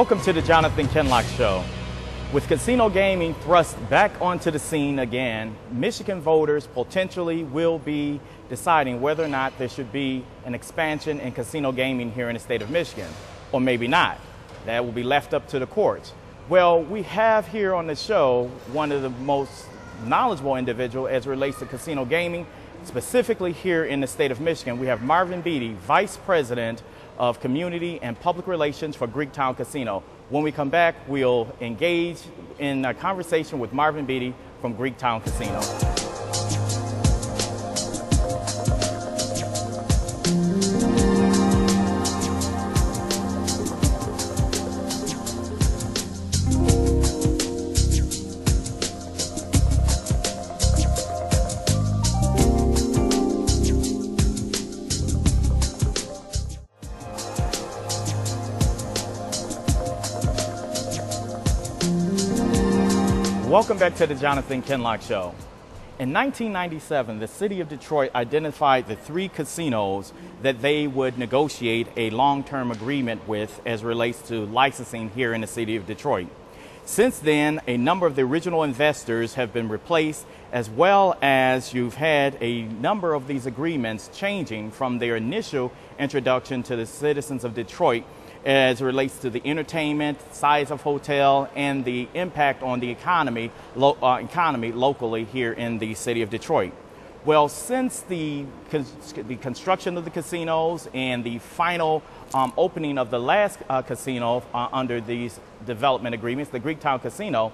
Welcome to the Jonathan Kinloch Show. With casino gaming thrust back onto the scene again, Michigan voters potentially will be deciding whether or not there should be an expansion in casino gaming here in the state of Michigan, or maybe not. That will be left up to the courts. Well, we have here on the show one of the most knowledgeable individual as relates to casino gaming, specifically here in the state of Michigan. We have Marvin Beatty, Vice President of Community and Public Relations for Greektown Casino. When we come back, we'll engage in a conversation with Marvin Beatty from Greektown Casino. Welcome back to the Jonathan Kinloch Show. In 1997, the city of Detroit identified the three casinos that they would negotiate a long term agreement with as relates to licensing here in the city of Detroit. Since then, a number of the original investors have been replaced, as well as you've had a number of these agreements changing from their initial introduction to the citizens of Detroit as it relates to the entertainment, size of hotel, and the impact on the economy, lo- uh, economy locally here in the city of Detroit. Well, since the, the construction of the casinos and the final um, opening of the last uh, casino uh, under these development agreements, the Greektown Casino,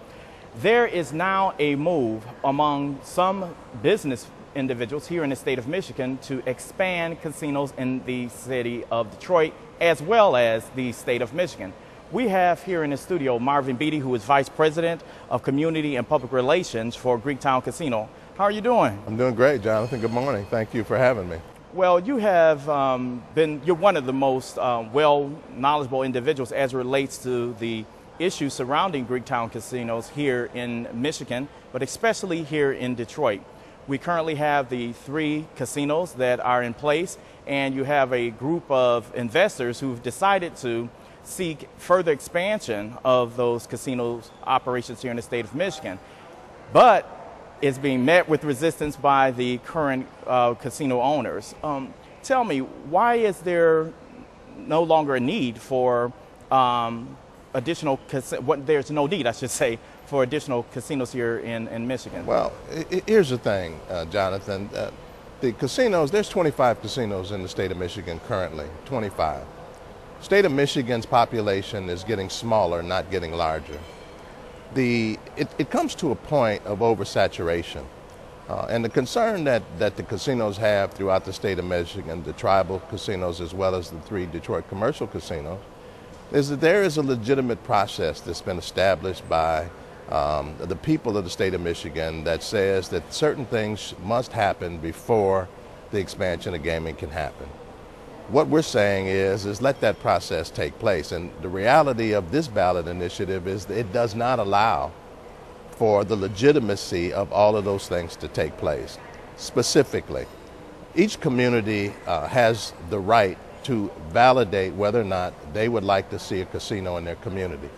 there is now a move among some business individuals here in the state of Michigan to expand casinos in the city of Detroit as well as the state of Michigan. We have here in the studio Marvin Beatty, who is Vice President of Community and Public Relations for Greektown Casino. How are you doing? I'm doing great, Jonathan. Good morning. Thank you for having me. Well, you have um, been, you're one of the most uh, well knowledgeable individuals as relates to the issues surrounding Greektown casinos here in Michigan, but especially here in Detroit. We currently have the three casinos that are in place, and you have a group of investors who've decided to seek further expansion of those casinos operations here in the state of Michigan. But it's being met with resistance by the current uh, casino owners. Um, tell me, why is there no longer a need for um, additional, what, there's no need, I should say, for additional casinos here in, in Michigan? Well, here's the thing, uh, Jonathan. Uh, the casinos, there's 25 casinos in the state of Michigan currently, 25. State of Michigan's population is getting smaller, not getting larger. The, it, it comes to a point of oversaturation. Uh, and the concern that, that the casinos have throughout the state of Michigan, the tribal casinos as well as the three Detroit commercial casinos, is that there is a legitimate process that's been established by um, the people of the state of Michigan that says that certain things must happen before the expansion of gaming can happen. What we're saying is, is let that process take place. And the reality of this ballot initiative is that it does not allow for the legitimacy of all of those things to take place. Specifically, each community uh, has the right to validate whether or not they would like to see a casino in their community.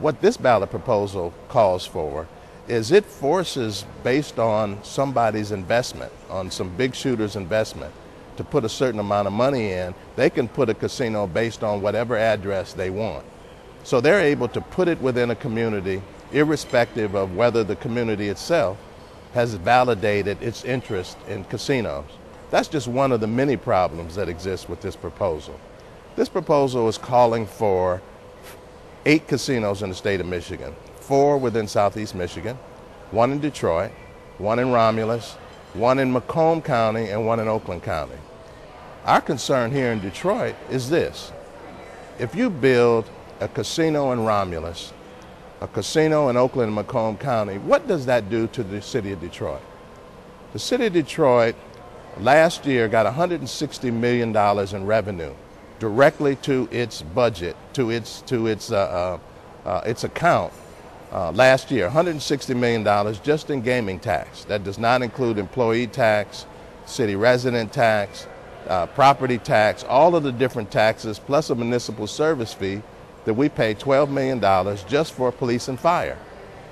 What this ballot proposal calls for is it forces, based on somebody's investment, on some big shooter's investment, to put a certain amount of money in, they can put a casino based on whatever address they want. So they're able to put it within a community, irrespective of whether the community itself has validated its interest in casinos. That's just one of the many problems that exist with this proposal. This proposal is calling for eight casinos in the state of Michigan, four within southeast Michigan, one in Detroit, one in Romulus, one in Macomb County, and one in Oakland County. Our concern here in Detroit is this. If you build a casino in Romulus, a casino in Oakland and Macomb County, what does that do to the city of Detroit? The city of Detroit last year got $160 million in revenue directly to its budget, to its, to its, uh, uh, uh its account uh, last year, $160 million just in gaming tax. That does not include employee tax, city resident tax, uh, property tax, all of the different taxes, plus a municipal service fee that we pay $12 million just for police and fire.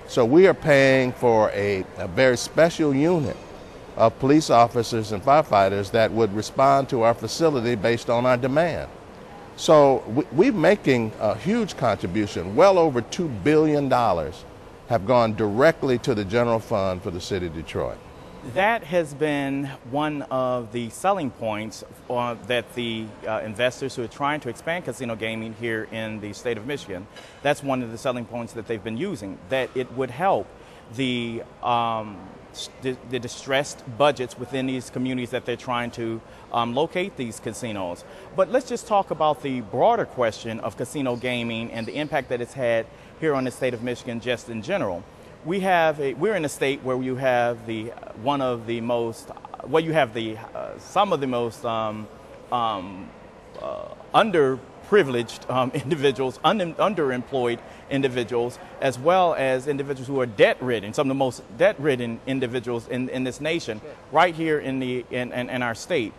So we are paying for a, a very special unit of police officers and firefighters that would respond to our facility based on our demand. So we, are making a huge contribution. Well over $2 billion have gone directly to the general fund for the city of Detroit. That has been one of the selling points uh, that the uh, investors who are trying to expand casino gaming here in the state of Michigan, that's one of the selling points that they've been using, that it would help the um, the, distressed budgets within these communities that they're trying to um, locate these casinos. But let's just talk about the broader question of casino gaming and the impact that it's had here on the state of Michigan just in general. We have a, we're in a state where you have the one of the most well you have the uh, some of the most um, um, uh, under privileged um, individuals, un- underemployed individuals, as well as individuals who are debt ridden, some of the most debt ridden individuals in, in this nation, right here in, the, in, in, in our state.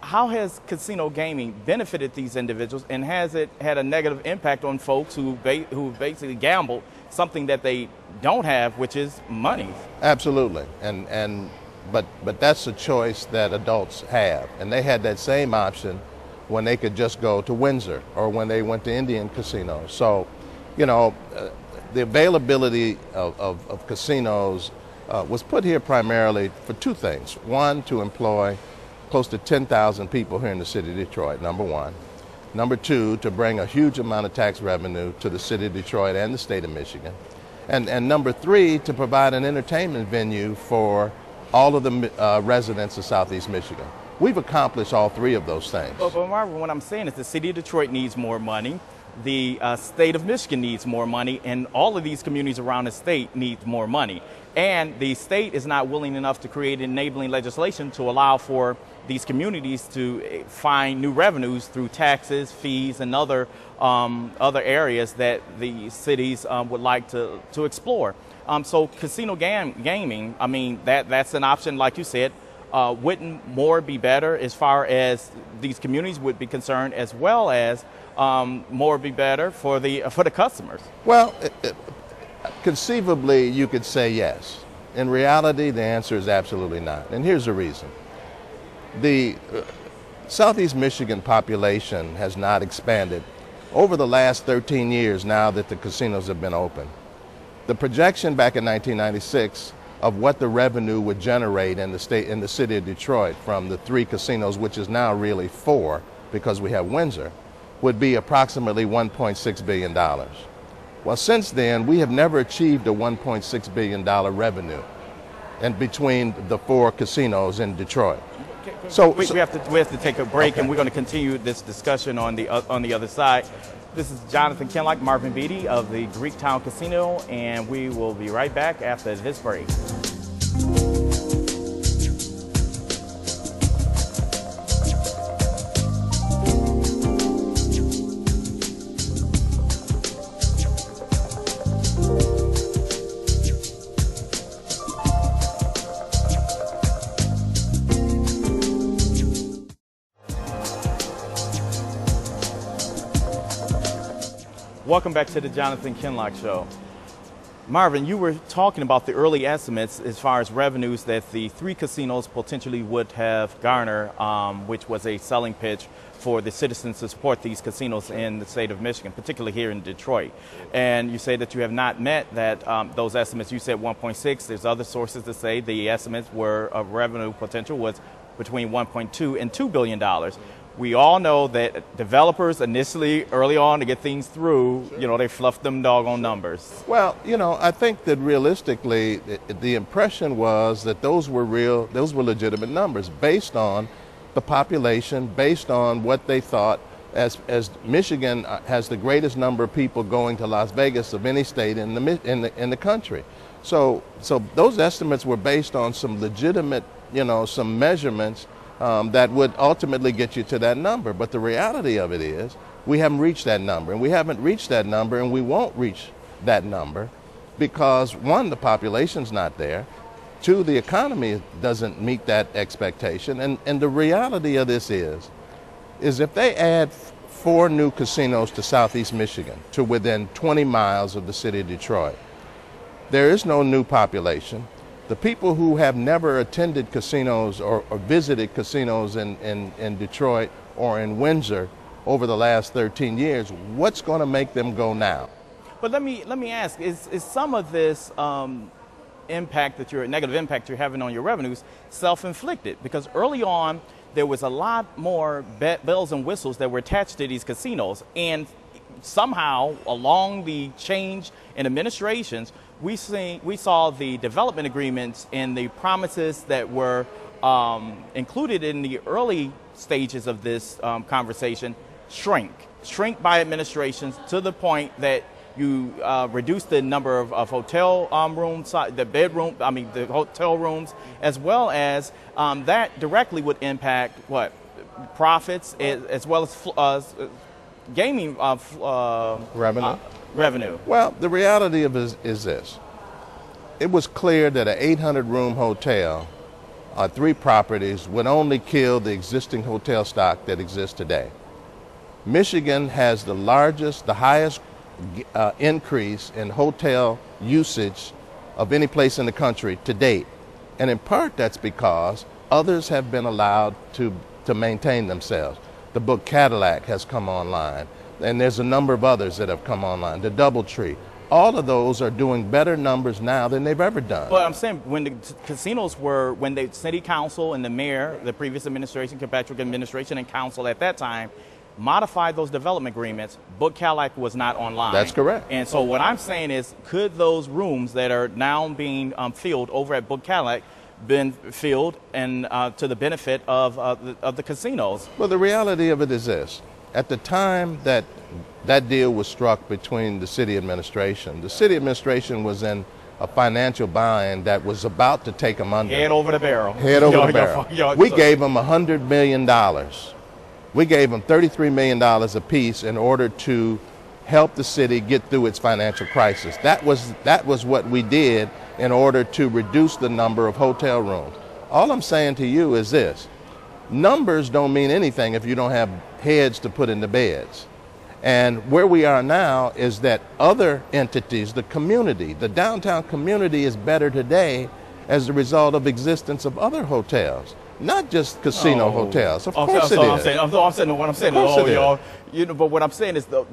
How has casino gaming benefited these individuals, and has it had a negative impact on folks who, ba- who basically gamble something that they don't have, which is money? Absolutely, and and but but that's a choice that adults have, and they had that same option when they could just go to Windsor or when they went to Indian casinos. So, you know, uh, the availability of, of, of casinos uh, was put here primarily for two things. One, to employ close to 10,000 people here in the city of Detroit, number one. Number two, to bring a huge amount of tax revenue to the city of Detroit and the state of Michigan. And, and number three, to provide an entertainment venue for all of the uh, residents of Southeast Michigan. We've accomplished all three of those things. Well, but Marvin, what I'm saying is the city of Detroit needs more money. The uh, state of Michigan needs more money, and all of these communities around the state need more money. And the state is not willing enough to create enabling legislation to allow for these communities to eh, find new revenues through taxes, fees, and other um, other areas that the cities um, would like to, to explore. Um, so casino gam- gaming, I mean, that, that's an option, like you said, uh, wouldn't more be better as far as these communities would be concerned, as well as um, more be better for the for the customers? Well, it, it, conceivably, you could say yes. In reality, the answer is absolutely not, and here's the reason: the uh, Southeast Michigan population has not expanded over the last 13 years. Now that the casinos have been open, the projection back in 1996 of what the revenue would generate in the state in the city of Detroit from the three casinos, which is now really four because we have Windsor, would be approximately 1.6 billion dollars. Well, since then, we have never achieved a 1.6 billion dollar revenue, and between the four casinos in Detroit. So we, so, we, have to we have to take a break, okay. and we're going to continue this discussion on the uh, on the other side. This is Jonathan Kinloch, Marvin Beatty of the Greektown Casino, and we will be right back after this break. Welcome back to the Jonathan Kinloch Show. Marvin, you were talking about the early estimates as far as revenues that the three casinos potentially would have garnered, um, which was a selling pitch for the citizens to support these casinos in the state of Michigan, particularly here in Detroit. And you say that you have not met that um, those estimates. You said 1.6. There's other sources that say the estimates were of revenue potential was between 1.2 and 2 billion dollars we all know that developers initially, early on, to get things through, you know, they fluff them doggone numbers. Well, you know, I think that realistically, the impression was that those were real, those were legitimate numbers based on the population, based on what they thought. As, as Michigan uh, has the greatest number of people going to Las Vegas of any state in the, in the, in the country. So, so those estimates were based on some legitimate, you know, some measurements um, that would ultimately get you to that number. But the reality of it is, we haven't reached that number, and we haven't reached that number, and we won't reach that number because one, the population's not there. Two, the economy doesn't meet that expectation. And, and the reality of this is, is if they add four new casinos to southeast Michigan, to within 20 miles of the city of Detroit. There is no new population. The people who have never attended casinos or, or visited casinos in, in, in Detroit or in Windsor over the last 13 years, what's going to make them go now? But let me let me ask: Is is some of this um, impact that you're negative impact you're having on your revenues self-inflicted? Because early on there was a lot more be- bells and whistles that were attached to these casinos, and somehow along the change in administrations, we see we saw the development agreements and the promises that were um, included in the early stages of this um, conversation shrink, shrink by administrations to the point that you uh, reduce the number of, of hotel um, rooms, the bedroom, I mean, the hotel rooms, as well as um, that directly would impact what profits as, as well as uh, gaming uh, uh revenue. Revenue. Well, the reality of is, is this: it was clear that an 800 room hotel or three properties would only kill the existing hotel stock that exists today. Michigan has the largest, the highest uh, increase in hotel usage of any place in the country to date. And in part, that's because others have been allowed to, to maintain themselves. The Book Cadillac has come online, and there's a number of others that have come online. The Doubletree. All of those are doing better numbers now than they've ever done. But I'm saying when the casinos were, when the city council and the mayor, the previous administration, Kilpatrick administration and council at that time, modified those development agreements, Book Cadillac was not online. That's correct. And so what I'm saying is, could those rooms that are now being um, filled over at Book Cadillac been filled and uh, to the benefit of, uh, the, of the casinos? Well, the reality of it is this. At the time that that deal was struck between the city administration, the city administration was in a financial bind that was about to take them under. Head over the barrel. Head over the barrel. we gave them $100 million we gave them $33 million apiece in order to help the city get through its financial crisis. That was, that was what we did in order to reduce the number of hotel rooms. All I'm saying to you is this numbers don't mean anything if you don't have heads to put in the beds. And where we are now is that other entities, the community, the downtown community is better today as a result of existence of other hotels not just casino oh. hotels. Of course so it I'm is. Saying, I'm, I'm saying what I'm saying. Oh, y'all, you know, but what I'm saying is the,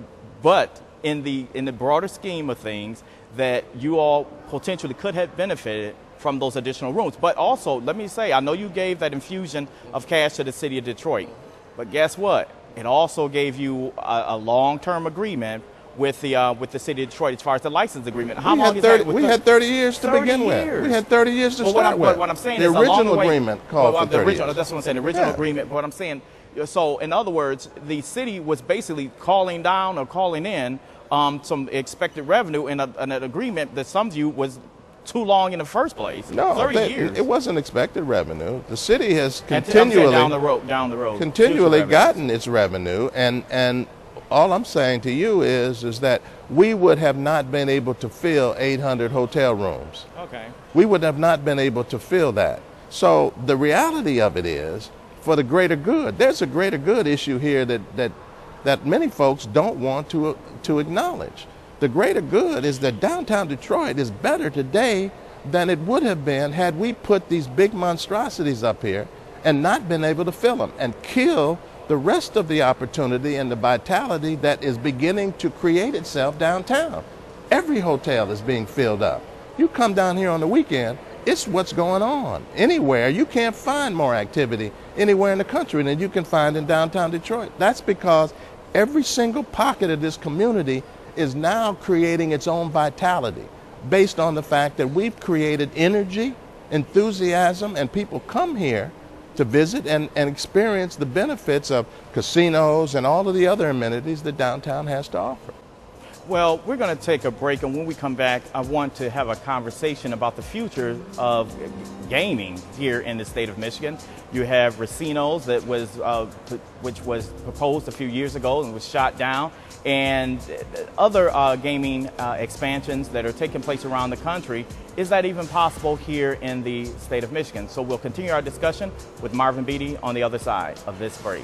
but in the in the broader scheme of things, that you all potentially could have benefited from those additional rooms. But also, let me say, I know you gave that infusion of cash to the city of Detroit, but guess what? It also gave you a, a long-term agreement with the uh, with the city of Detroit as far as the license agreement. How we long had 30, We had 30 years to 30 begin years. with. We had 30 years to well, start what with. What I'm saying the is original agreement called well, for 30 original, years. That's what I'm saying. The original yeah. agreement. But what I'm saying, so in other words, the city was basically calling down or calling in um, some expected revenue in, a, in, an agreement that some view was too long in the first place. No, 30 they, years. it wasn't expected revenue. The city has continually down the road, down the road, continually gotten its revenue, and and all I'm saying to you is, is that we would have not been able to fill 800 hotel rooms. Okay. We would have not been able to fill that. So the reality of it is, for the greater good, there's a greater good issue here that, that, that many folks don't want to, to acknowledge. The greater good is that downtown Detroit is better today than it would have been had we put these big monstrosities up here and not been able to fill them and kill the rest of the opportunity and the vitality that is beginning to create itself downtown. Every hotel is being filled up. You come down here on the weekend, it's what's going on. Anywhere, you can't find more activity anywhere in the country than you can find in downtown Detroit. That's because every single pocket of this community is now creating its own vitality based on the fact that we've created energy, enthusiasm, and people come here to visit and, and experience the benefits of casinos and all of the other amenities that downtown has to offer. Well, we're going to take a break, and when we come back, I want to have a conversation about the future of gaming here in the state of Michigan. You have Racinos that was, uh, which was proposed a few years ago and was shot down, and other uh, gaming uh, expansions that are taking place around the country. Is that even possible here in the state of Michigan? So we'll continue our discussion with Marvin Beatty on the other side of this break.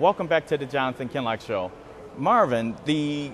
Welcome back to the Jonathan Kinloch Show. Marvin, the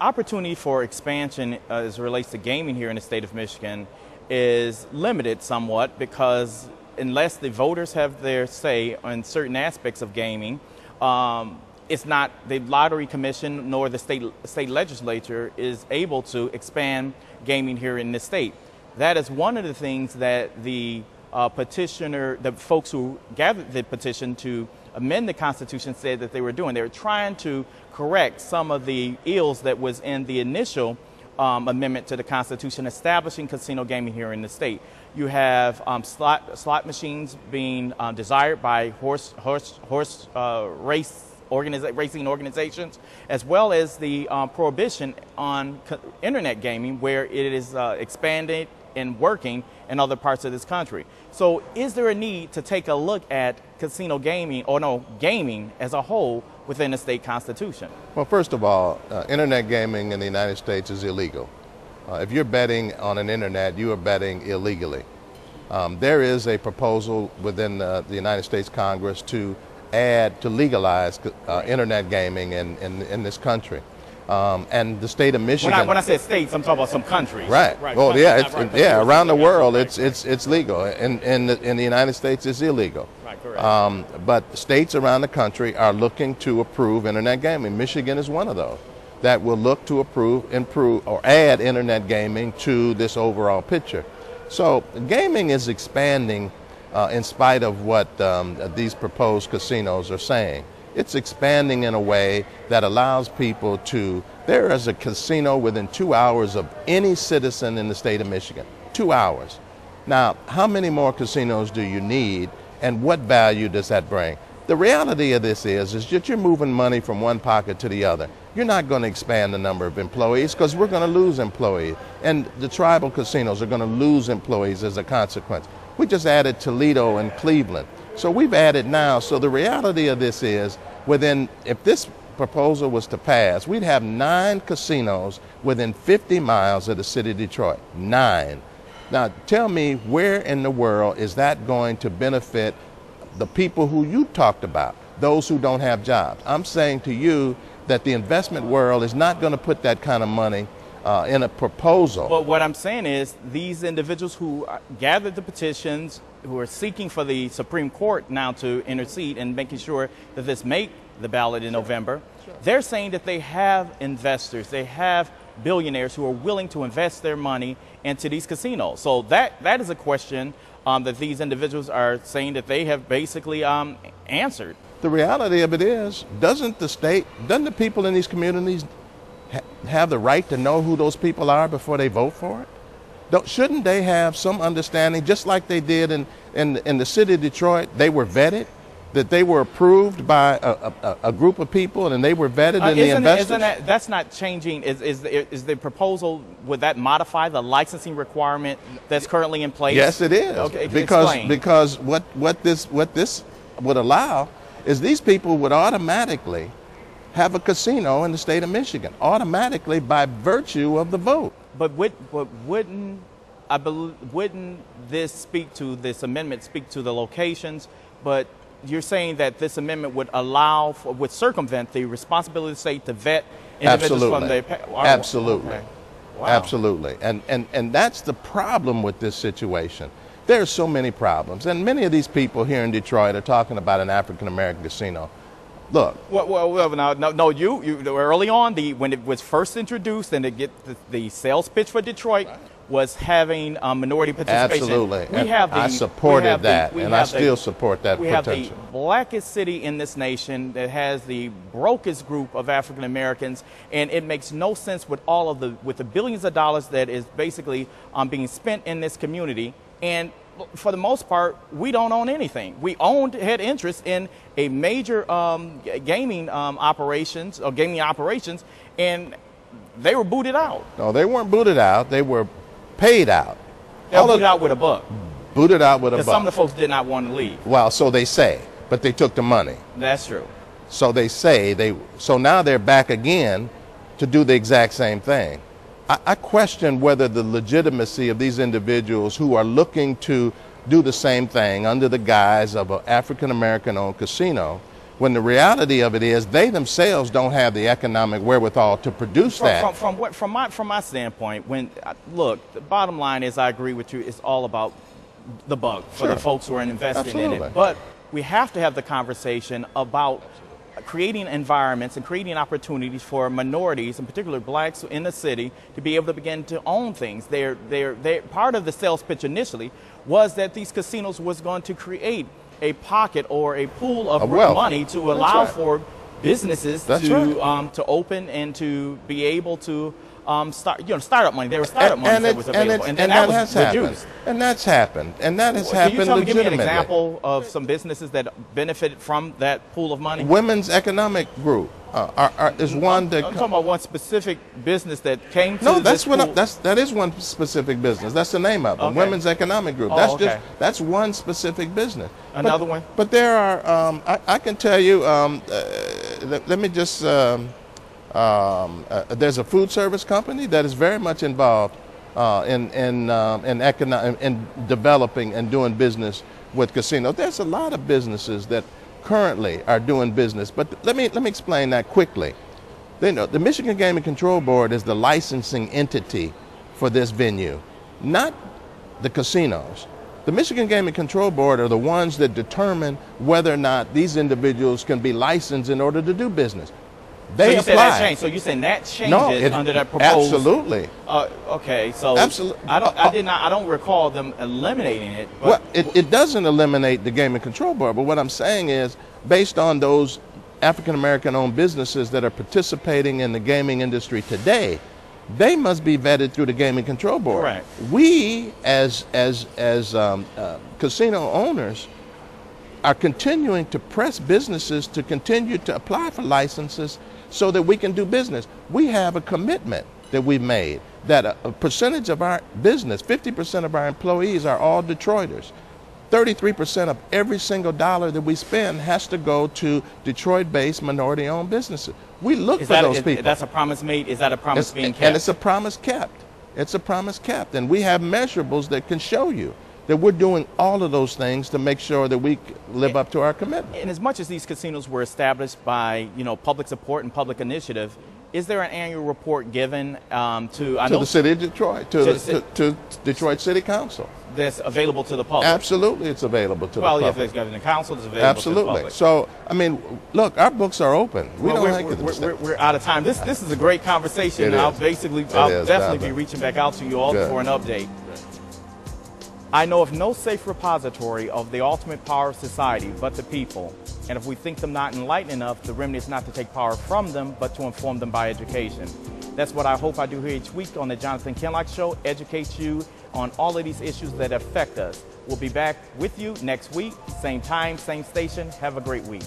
opportunity for expansion uh, as relates to gaming here in the state of Michigan is limited somewhat because unless the voters have their say on certain aspects of gaming, um, it's not the lottery commission nor the state state legislature is able to expand gaming here in the state. That is one of the things that the uh, petitioner, the folks who gathered the petition to amend the Constitution said that they were doing. They were trying to correct some of the ills that was in the initial um, amendment to the Constitution establishing casino gaming here in the state. You have um, slot, slot machines being um, desired by horse, horse, horse uh, race organiza- racing organizations, as well as the um, prohibition on co- internet gaming, where it is uh, expanded and working in other parts of this country. So, is there a need to take a look at casino gaming, or no, gaming as a whole within the state constitution? Well, first of all, uh, internet gaming in the United States is illegal. Uh, if you're betting on an internet, you are betting illegally. Um, there is a proposal within uh, the United States Congress to add, to legalize uh, internet gaming in, in, in this country. Um, and the state of Michigan. When I, when I say states, I'm talking about some countries. Right. right. Well, yeah, it's, right. yeah. Around the world, it's it's it's legal. In in the, in the United States, it's illegal. Right, correct. Um, but states around the country are looking to approve internet gaming. Michigan is one of those that will look to approve, improve, or add internet gaming to this overall picture. So gaming is expanding uh, in spite of what um, these proposed casinos are saying. It's expanding in a way that allows people to. There is a casino within two hours of any citizen in the state of Michigan. Two hours. Now, how many more casinos do you need, and what value does that bring? The reality of this is, is that you're moving money from one pocket to the other. You're not going to expand the number of employees because we're going to lose employees, and the tribal casinos are going to lose employees as a consequence. We just added Toledo and Cleveland. So we've added now. So the reality of this is, within, if this proposal was to pass, we'd have nine casinos within 50 miles of the city of Detroit. Nine. Now, tell me where in the world is that going to benefit the people who you talked about, those who don't have jobs? I'm saying to you that the investment world is not going to put that kind of money uh, in a proposal. Well, what I'm saying is these individuals who uh, gathered the petitions, who are seeking for the Supreme Court now to intercede and making sure that this make the ballot in November, they're saying that they have investors, they have billionaires who are willing to invest their money into these casinos. So that that is a question um, that these individuals are saying that they have basically um, answered. The reality of it is, doesn't the state, doesn't the people in these communities ha- have the right to know who those people are before they vote for it? Don't, shouldn't they have some understanding, just like they did in, in, in the city of Detroit? They were vetted, that they were approved by a, a, a group of people and they were vetted Uh, in the investors? isn't that, that's not changing. Is, is, the, is the proposal, would that modify the licensing requirement that's currently in place? Yes, it is. Okay, because explain. because what what this what this would allow is these people would automatically have a casino in the state of Michigan automatically by virtue of the vote. But, would, but wouldn't, I believe, wouldn't this speak to, this amendment speak to the locations? But you're saying that this amendment would allow, for, would circumvent the responsibility of the state to vet individuals Absolutely. from the. Absolutely. Okay. Wow. Absolutely. And, and, and that's the problem with this situation. There are so many problems. And many of these people here in Detroit are talking about an African American casino. Look, Well, well, well no, no, no, you, you early on, the when it was first introduced and to get the, the sales pitch for Detroit was having um, minority participation. Absolutely. We And have the, I supported the- that, we and I the- still support that We have the blackest city in this nation that has the brokest group of African Americans, and it makes no sense with all of the with the billions of dollars that is basically um, being spent in this community and for the most part, we don't own anything. We owned, had interest in a major um, gaming um, operations or gaming operations, and they were booted out. no, they weren't booted out, they were paid out. They were booted out with a buck. Booted out with a Because some of the folks did not want to leave. Well, so they say, but they took the money. That's true. So they say they. So now they're back again to do the exact same thing. I, I question whether the legitimacy of these individuals who are looking to do the same thing under the guise of an African American owned casino, when the reality of it is they themselves don't have the economic wherewithal to produce from, that. From, from, what, from, my, from my standpoint, when uh, look, the bottom line is I agree with you. It's all about the buck for Sure. the folks who are investing in it. But we have to have the conversation about creating environments and creating opportunities for minorities, in particular blacks in the city, to be able to begin to own things. They're, they're, they're, part of the sales pitch initially was that these casinos was going to create a pocket or a pool of money to That's allow right. for businesses That's to right. um, to open and to be able to um, start, you know, startup money. There was startup money and, that it- was available, and, and then that, that, has was happened. reduced. And that's happened. And that has Can happened you tell me, give me an example of some businesses that benefited from that pool of money? Women's Economic Group uh, are, are, is one that. I'm talking about one specific business that came to No, this that's what I, that's that is one specific business. That's the name of it. Okay. Women's Economic Group. Oh, that's okay. just that's one specific business. But- Another one? But there are. Um, I, I can tell you. Um, uh, let, let me just. Um, um, uh, there's a food service company that is very much involved uh, in in um, in, econo- in developing and doing business with casinos. There's a lot of businesses that currently are doing business. But let me let me explain that quickly. They know the Michigan Gaming Control Board is the licensing entity for this venue, not the casinos. The Michigan Gaming Control Board are the ones that determine whether or not these individuals can be licensed in order to do business. They so you apply. said that changed. So you're saying that changes no, it, under that proposed? absolutely. Uh, okay, so Absolute- I don't. I did not. I don't recall them eliminating it. But Well, it, it doesn't eliminate the Gaming Control Board, but what I'm saying is, based on those African American owned businesses that are participating in the gaming industry today, they must be vetted through the Gaming Control Board. Correct. We, as as as um, uh, casino owners, are continuing to press businesses to continue to apply for licenses so that we can do business. We have a commitment that we've made that a, a percentage of our business, 50% of our employees are all Detroiters. 33% of every single dollar that we spend has to go to Detroit-based minority-owned businesses. We look is for that those is- people. that's a promise made? Is that a promise It's- being kept? And it's a promise kept. It's a promise kept. And we have measurables that can show you that we're doing all of those things to make sure that we live up to our commitment. And as much as these casinos were established by you know public support and public initiative, is there an annual report given um, to I To the city of Detroit, to, To the, the to, to Detroit City Council. that's available to the public? Absolutely, it's available to Well, the if public. it's given to council, it's available to the public. Absolutely. So, I mean, look, our books are open. We Well, don't we're, like we're, we're, we're out of time. This this is a great conversation. It I'll is. basically, It I'll is, definitely be reaching back out to you all Good. for an update. I know of no safe repository of the ultimate power of society but the people. And if we think them not enlightened enough, the remedy is not to take power from them, but to inform them by education. That's what I hope I do here each week on the Jonathan Kinloch Show, educate you on all of these issues that affect us. We'll be back with you next week, same time, same station. Have a great week.